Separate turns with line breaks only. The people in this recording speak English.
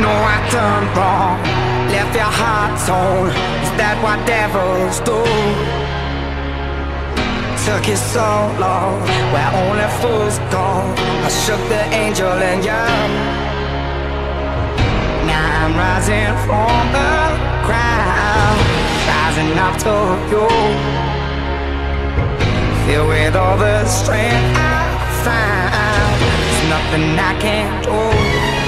No, I done wrong. Left your heart torn. Is that what devils do? Took it so long, where only fools go. I shook the angel and young. Now I'm rising from the crowd, rising up to you. Filled with all the strength I found, there's nothing I can't do.